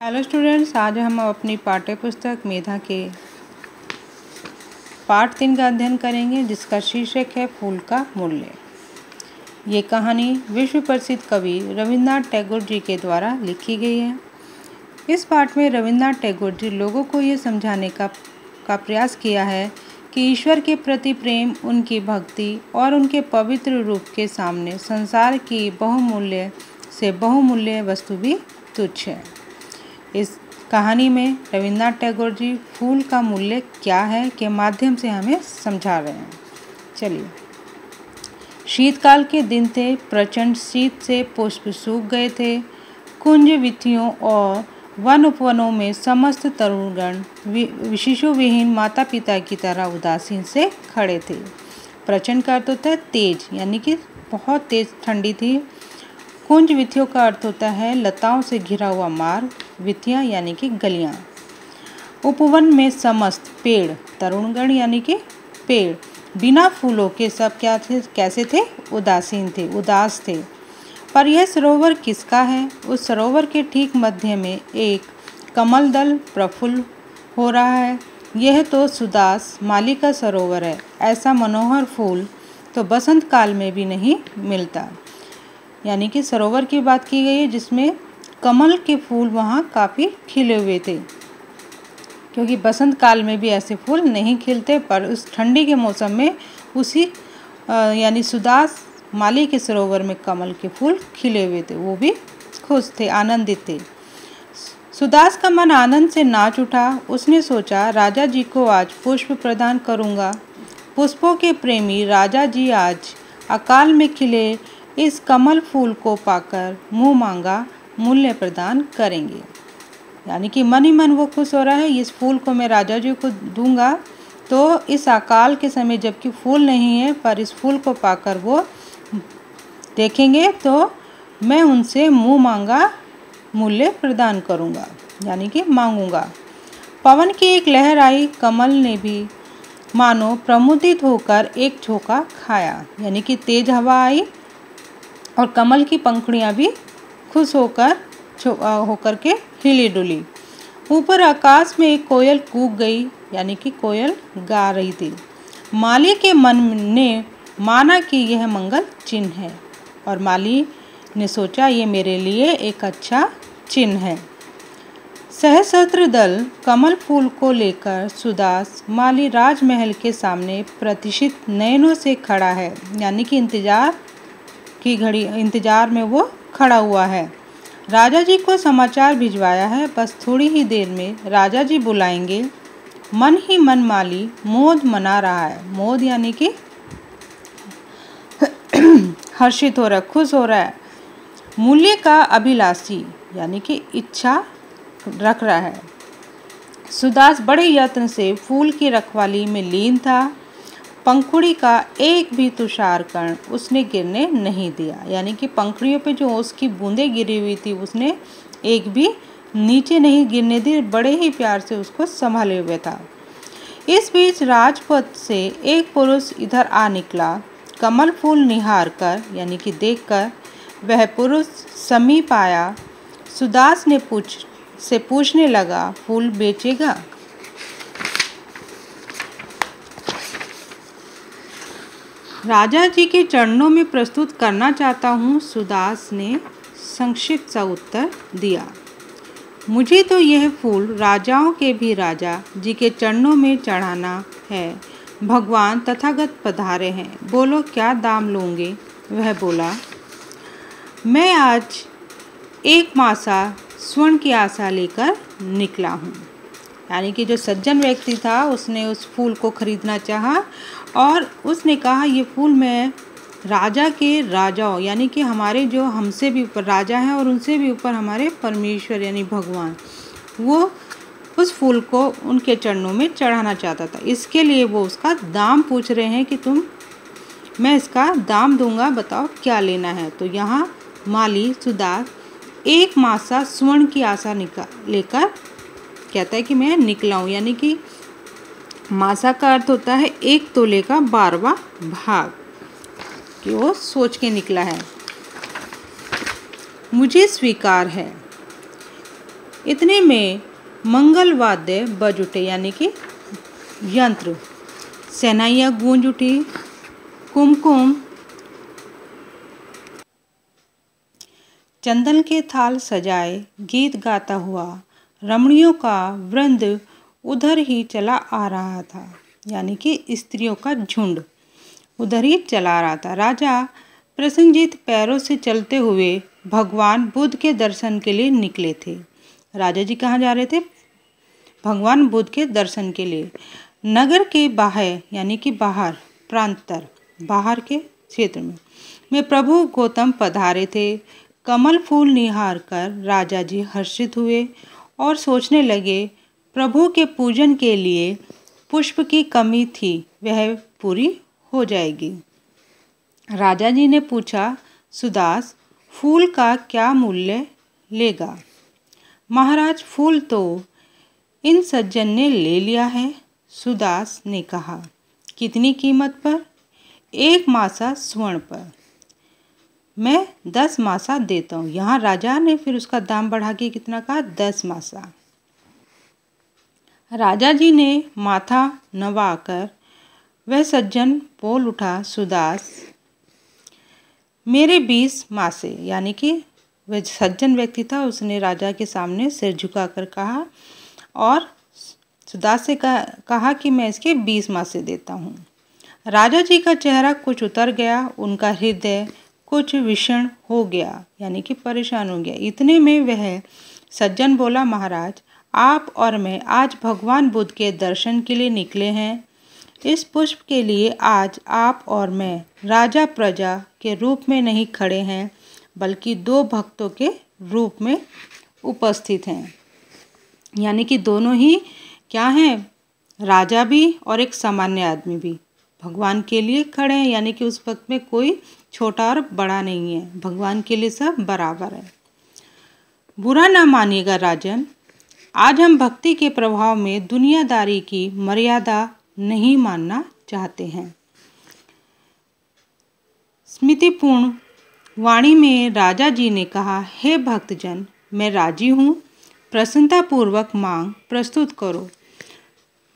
Hello students आज हम अपनी पाठ्य पुस्तक मेधा के पाठ तीन का अध्ययन करेंगे, जिसका शीर्षक है फूल का मूल्य। ये कहानी विश्व प्रसिद्ध कवि रविन्द्रनाथ टैगोर जी के द्वारा लिखी गई है। इस पाठ में रविन्द्रनाथ टैगोर जी लोगों को ये समझाने का का प्रयास किया है कि ईश्वर के प्रति प्रेम, उनकी भक्ति और उनके पवित्र रूप के सामने संसार की बहुमूल्य से बहुमूल्य वस्तु भी तुच्छ है। इस कहानी में रविन्द्रनाथ टैगोर जी फूल का मूल्य क्या है के माध्यम से हमें समझा रहे हैं। चलिए। शीतकाल के दिन थे, प्रचंड शीत से पुष्प सूख गए थे। कुंज विथियों और वन उपवनों में समस्त तरुणगण विशिशु विहीन माता पिता की तरह उदासीन से खड़े थे। प्रचंड का अर्थ होता है तेज, यानी कि बहुत तेज ठंडी थी। कुंज विथियों का अर्थ होता है लताओं से घिरा हुआ मार्ग विथियाँ यानी कि गलियाँ। उपवन में समस्त पेड़, तरुणगण यानी कि पेड़, बिना फूलों के सब क्या थे, कैसे थे? उदासीन थे, उदास थे। पर यह सरोवर किसका है? उस सरोवर के ठीक मध्य में एक कमल दल प्रफुल्ल हो रहा है। यह तो सुदास माली का सरोवर है। ऐसा मनोहर फूल तो बसंत काल में भी नहीं मिलता। यानी कि सरोवर की बात की गई है जिसमें कमल के फूल वहाँ काफ़ी खिले हुए थे। क्योंकि बसंत काल में भी ऐसे फूल नहीं खिलते, पर उस ठंडी के मौसम में उसी यानी सुदास माली के सरोवर में कमल के फूल खिले हुए थे। वो भी खुश थे, आनंदित थे। सुदास का मन आनंद से नाच उठा। उसने सोचा, राजा जी को आज पुष्प प्रदान करूँगा। पुष्पों के प्रेमी राजा जी आज अकाल में खिले। इस कमल फूल को पाकर मुँह मांगा। मूल्य प्रदान करेंगे। यानी कि मन ही मन वो खुश हो रहा है, इस फूल को मैं राजा जी को दूँगा। तो इस अकाल के समय जबकि फूल नहीं है, पर इस फूल को पाकर वो देखेंगे तो मैं उनसे मुँह मांगा, मूल्य प्रदान करूँगा, यानी कि मांगूँगा। पवन की एक लहर आई, कमल ने भी, मानो प्रमुदित होकर एक झोंका खाया, यानी कि तेज हवा आई, और कमल की पंखुड़ियाँ भी खुश होकर होकर के हिली डुली। ऊपर आकाश में एक कोयल कूक गई, यानी कि कोयल गा रही थी। माली के मन ने माना कि यह मंगल चिन्ह है, और माली ने सोचा, ये मेरे लिए एक अच्छा चिन्ह है। सहस्त्र दल कमल फूल को लेकर सुदास माली राजमहल के सामने प्रतिष्ठित नयनों से खड़ा है, यानी कि इंतज़ार की घड़ी, इंतज़ार में वो खड़ा हुआ है। राजा जी को समाचार भिजवाया है, बस थोड़ी ही देर में राजा जी बुलाएँगे। मन ही मन माली, मोद मना रहा है। मोद यानी कि हर्षित हो रहा है, खुश हो रहा है। मूल्य का अभिलाषी, यानी कि इच्छा रख रहा है। सुदास बड़े यत्न से फूल की रखवाली में लीन था। पंखुड़ी का एक भी तुषार कण उसने गिरने नहीं दिया। यानी कि पंखुड़ियों पे जो उसकी बूंदें गिरी हुई थी, उसने एक भी नीचे नहीं गिरने दी, बड़े ही प्यार से उसको संभाले हुए था। इस बीच राजपथ से एक पुरुष इधर आ निकला, कमल फूल निहार कर, यानी कि देखकर वह पुरुष समीप आया। सुदास ने पूछ, से पूछने लगा, फूल बेचेगा? राजा जी के चरणों में प्रस्तुत करना चाहता हूँ। सुदास ने संक्षिप्त सा उत्तर दिया। मुझे तो यह फूल राजाओं के भी राजा जी के चरणों में चढ़ाना है। भगवान तथागत पधारे हैं। बोलो, क्या दाम लोगे? वह बोला, मैं आज एक मासा स्वर्ण की आशा लेकर निकला हूँ। यानी कि जो सज्जन व्यक्ति था, उसने उस फूल को खरीदना चाहा और उसने कहा, ये फूल मैं राजा के राजाओं, यानी कि हमारे जो हमसे भी ऊपर राजा हैं और उनसे भी ऊपर हमारे परमेश्वर, यानी भगवान, वो उस फूल को उनके चरणों में चढ़ाना चाहता था। इसके लिए वो उसका दाम पूछ रहे हैं कि तुम, मैं इसका दाम दूँगा, बताओ क्या लेना है? तो यहाँ माली सुदास एक मासा स्वर्ण की आशा निकाल लेकर कहता है कि मैं निकला हूँ, यानी कि मासा का अर्थ होता है एक तोले का बारवा भाग, कि वो सोच के निकला है। मुझे स्वीकार है। इतने में मंगल वाद्य बज उठे, यानी कि यंत्र, सेनाइयाँ गूंज उठी, कुमकुम। चंदन के थाल सजाए, गीत गाता हुआ रमणियों का वृंद उधर ही चला आ रहा था, यानी कि स्त्रियों का झुंड। उधर ही चला रहा था। राजा प्रसंगजीत पैरों से चलते हुए भगवान बुद्ध के दर्शन के लिए निकले थे। राजा जी कहाँ जा रहे थे? भगवान बुद्ध के दर्शन के लिए। नगर के बाहर, यानी कि बाहर, प्रांतर, बाहर के क्षेत्र में। में प्रभु गौतम पधारे थे। कमल फूल निहार कर राजा जी हर्षित हुए। और सोचने लगे, प्रभु के पूजन के लिए पुष्प की कमी थी, वह पूरी हो जाएगी। राजा जी ने पूछा, सुदास, फूल का क्या मूल्य लेगा? महाराज, फूल तो इन सज्जन ने ले लिया है, सुदास ने कहा। कितनी कीमत पर? एक मासा स्वर्ण पर। मैं दस मासा देता हूँ। यहाँ राजा ने फिर उसका दाम बढ़ा के कितना कहा? दस मासा। राजा जी ने माथा नवाकर वह सज्जन बोल उठा सुदास मेरे बीस मासे। यानी कि वह सज्जन व्यक्ति था उसने राजा के सामने सिर झुकाकर कहा और सुदास से कहा, कि मैं इसके बीस मासे देता हूँ। राजा जी का चेहरा कुछ उतर गया उनका हृदय कुछ विषण हो गया, यानी कि परेशान हो गया। इतने में वह सज्जन बोला, महाराज, आप और मैं आज भगवान बुद्ध के दर्शन के लिए निकले हैं। इस पुष्प के लिए आज आप और मैं राजा प्रजा के रूप में नहीं खड़े हैं, बल्कि दो भक्तों के रूप में उपस्थित हैं। यानी कि दोनों ही क्या हैं? राजा भी और एक सामान्य आदमी भी भगवान के लिए खड़े हैं, यानी कि उस वक्त में कोई छोटा और बड़ा नहीं है। भगवान के लिए सब बराबर है। बुरा ना मानिएगा राजन। आज हम भक्ति के प्रभाव में दुनियादारी की मर्यादा नहीं मानना चाहते हैं। स्मृतिपूर्ण वाणी में राजा जी ने कहा, हे भक्तजन, मैं राज़ी हूँ। प्रसन्नतापूर्वक मांग प्रस्तुत करो।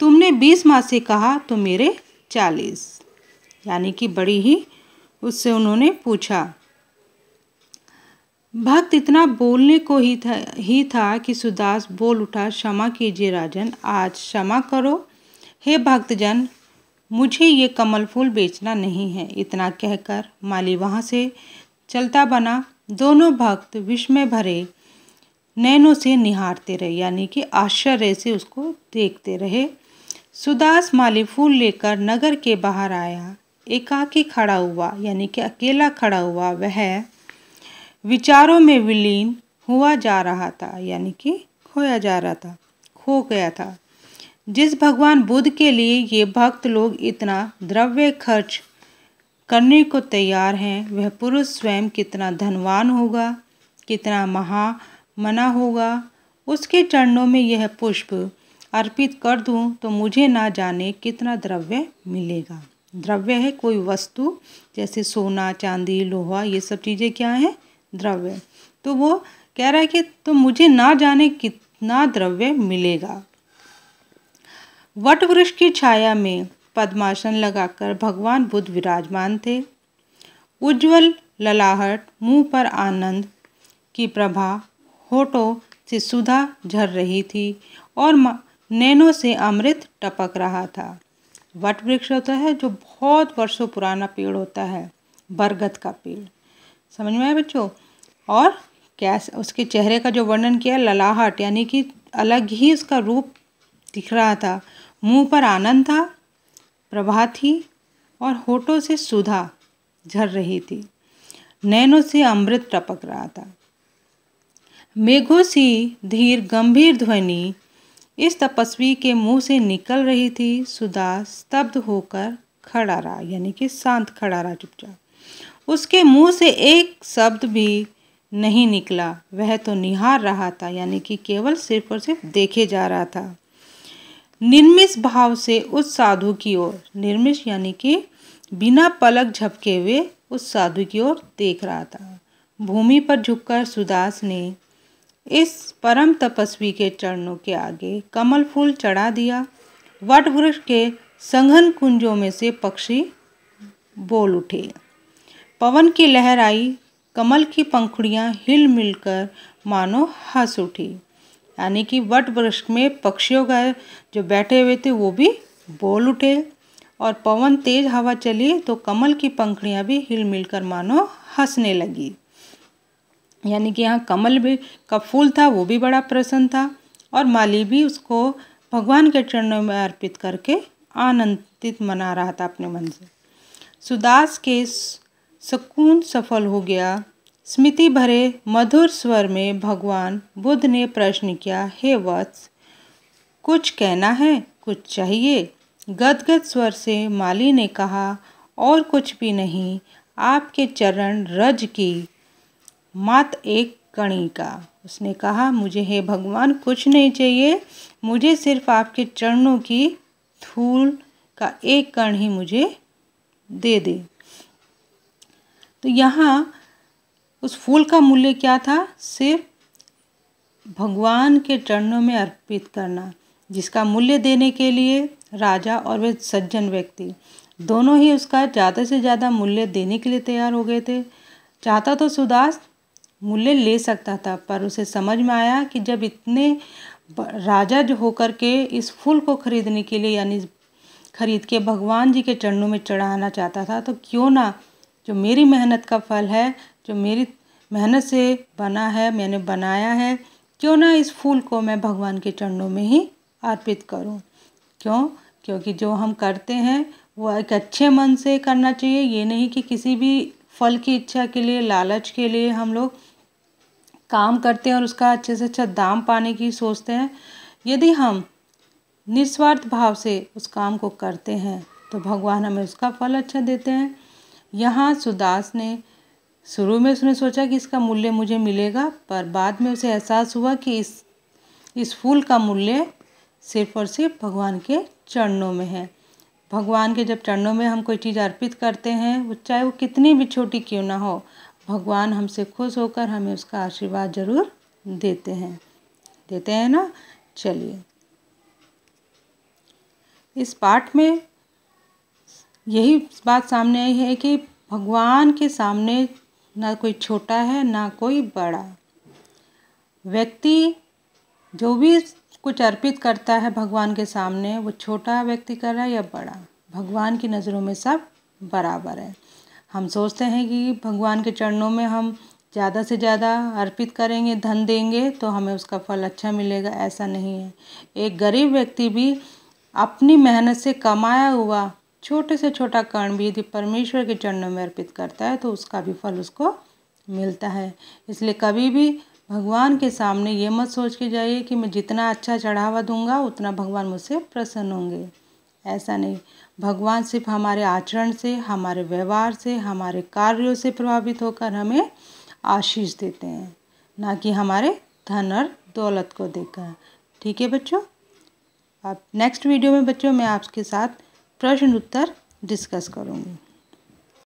तुमने बीस माह से कहा तो मेरे चालीस। यानी कि बड़ी ही उससे उन्होंने पूछा, भक्त इतना बोलने को ही था ही था कि सुदास बोल उठा, क्षमा कीजिए राजन, आज क्षमा करो। हे भक्तजन, मुझे ये कमल फूल बेचना नहीं है, इतना कहकर माली वहाँ से चलता बना। दोनों भक्त विस्मय भरे नैनों से निहारते रहे, यानी कि आश्चर्य से उसको देखते रहे। सुदास माली फूल लेकर नगर के बाहर आया। एकाकी खड़ा हुआ, यानी कि अकेला खड़ा हुआ, वह विचारों में विलीन हुआ जा रहा था, यानी कि खोया जा रहा था, खो गया था। जिस भगवान बुद्ध के लिए ये भक्त लोग इतना द्रव्य खर्च करने को तैयार हैं, वह पुरुष स्वयं कितना धनवान होगा, कितना महा मना होगा, उसके चरणों में यह पुष्प अर्पित कर दूँ तो मुझे ना जाने कितना द्रव्य मिलेगा। द्रव्य है, कोई वस्तु, जैसे सोना, चांदी, लोहा, ये सब चीज़ें क्या हैं? द्रव्य। तो वो कह रहा है कि तो मुझे ना जाने कितना द्रव्य मिलेगा। वट वृक्ष की छाया में पद्मासन लगाकर भगवान बुद्ध विराजमान थे। उज्जवल, ललाहट, मुँह पर आनंद की प्रभा, होठों से सुधा झर रही थी और नैनों से अमृत टपक रहा था। वट वृक्ष होता है जो बहुत वर्षों पुराना पेड़ होता है, बरगद का पेड़। समझ में आया बच्चों? और क्या उसके चेहरे का जो वर्णन किया, ललाहट, यानी कि अलग ही उसका रूप दिख रहा था। मुँह पर आनंद था प्रभा थी, और होठों से सुधा झर रही थी। नैनों से अमृत टपक रहा था। मेघों सी धीर गंभीर ध्वनि इस तपस्वी के मुँह से निकल रही थी सुधा स्तब्ध होकर खड़ा रहा, यानी कि शांत खड़ा रहा चुपचाप। उसके मुँह से एक शब्द भी नहीं निकला। वह तो निहार रहा था, यानी कि केवल सिर्फ़ और सिर्फ़ देखे जा रहा था। निर्मिष भाव से उस साधु की ओर, निर्मिष यानी कि बिना पलक झपके हुए उस साधु की ओर देख रहा था। भूमि पर झुककर सुदास ने इस परम तपस्वी के चरणों के आगे कमल फूल चढ़ा दिया। वट वृक्ष के संघन कुंजों में से पक्षी बोल उठे। पवन की लहर आई, कमल की पंखुड़ियाँ हिल मिलकर मानो हंस उठी। यानी कि वट वृक्ष में पक्षियों का जो बैठे हुए थे, वो भी बोल उठे। और पवन तेज हवा चली तो कमल की पंखड़ियाँ भी हिल मिलकर मानो हंसने लगी। यानी कि यहाँ कमल भी का फूल था, वो भी बड़ा प्रसन्न था और माली भी उसको भगवान के चरणों में अर्पित करके आनंदित मना रहा था अपने मन से। सुदास के सुकून सफल हो गया। स्मृति भरे मधुर स्वर में भगवान बुद्ध ने प्रश्न किया, हे वत्स, कुछ कहना है? कुछ चाहिए? गदगद स्वर से माली ने कहा, और कुछ भी नहीं, आपके चरण रज की मात एक कणी का। उसने कहा, मुझे हे भगवान, कुछ नहीं चाहिए। मुझे सिर्फ़ आपके चरणों की धूल का एक कण ही मुझे दे दे। तो यहाँ उस फूल का मूल्य क्या था? सिर्फ़ भगवान के चरणों में अर्पित करना, जिसका मूल्य देने के लिए राजा और वे सज्जन व्यक्ति दोनों ही उसका ज़्यादा से ज़्यादा मूल्य देने के लिए तैयार हो गए थे। चाहता तो सुदास मूल्य ले सकता था, पर उसे समझ में आया कि जब इतने राजा जो होकर के इस फूल को खरीदने के लिए यानी खरीद के भगवान जी के चरणों में चढ़ाना चाहता था तो क्यों ना जो मेरी मेहनत का फल है, जो मेरी मेहनत से बना है, मैंने बनाया है, क्यों ना इस फूल को मैं भगवान के चरणों में ही अर्पित करूँ? क्यों? क्योंकि जो हम करते हैं, वो एक अच्छे मन से करना चाहिए, ये नहीं कि किसी भी फल की इच्छा के लिए, लालच के लिए हम लोग काम करते हैं और उसका अच्छे से अच्छा दाम पाने की सोचते हैं। यदि हम निस्वार्थ भाव से उस काम को करते हैं तो भगवान हमें उसका फल अच्छा देते हैं। यहाँ सुदास ने शुरू में उसने सोचा कि इसका मूल्य मुझे मिलेगा, पर बाद में उसे एहसास हुआ कि इस इस फूल का मूल्य सिर्फ़ और सिर्फ़ भगवान के चरणों में है। भगवान के जब चरणों में हम कोई चीज़ अर्पित करते हैं, वो चाहे वो कितनी भी छोटी क्यों ना हो, भगवान हमसे खुश होकर हमें उसका आशीर्वाद ज़रूर देते हैं। देते हैं ना? चलिए। इस पाठ में यही बात सामने आई है कि भगवान के सामने ना कोई छोटा है, ना कोई बड़ा। व्यक्ति जो भी कुछ अर्पित करता है भगवान के सामने, वो छोटा व्यक्ति कर रहा है या बड़ा? भगवान की नज़रों में सब बराबर है। हम सोचते हैं कि भगवान के चरणों में हम ज़्यादा से ज़्यादा अर्पित करेंगे, धन देंगे तो हमें उसका फल अच्छा मिलेगा, ऐसा नहीं है। एक गरीब व्यक्ति भी अपनी मेहनत से कमाया हुआ छोटे से छोटा कर्ण भी यदि परमेश्वर के चरणों में अर्पित करता है तो उसका भी फल उसको मिलता है। इसलिए कभी भी भगवान के सामने ये मत सोच के जाइए कि मैं जितना अच्छा चढ़ावा दूँगा, उतना भगवान मुझसे प्रसन्न होंगे। ऐसा नहीं। भगवान सिर्फ़ हमारे आचरण से, हमारे व्यवहार से, हमारे कार्यों से प्रभावित होकर हमें आशीष देते हैं, ना कि हमारे धन और दौलत को देखकर। ठीक है बच्चों? अब नेक्स्ट वीडियो में बच्चों, मैं आपके साथ प्रश्न उत्तर डिस्कस करूँगी।